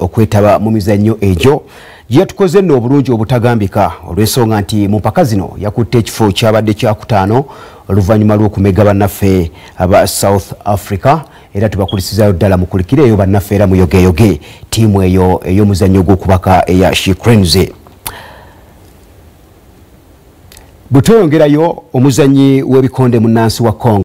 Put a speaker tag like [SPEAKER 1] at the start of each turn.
[SPEAKER 1] okwetaba mu mizannyo egyo. Gye yatukoze nno obulungi obutagambika olw'ensonga nti mu mpaka zino yakutte ekifo kyabadde kyakutaano oluvannyuma lw'okumega bannaffe aba south africa era tubakulisizayo ddala mukulikire eyo bannaffe era muyogeyoge ttiimu eyo ey'omuzannyo gw'okubaka eya shicrens bwe tweyongerayo omuzannyi w'ebikonde munnansi wa congo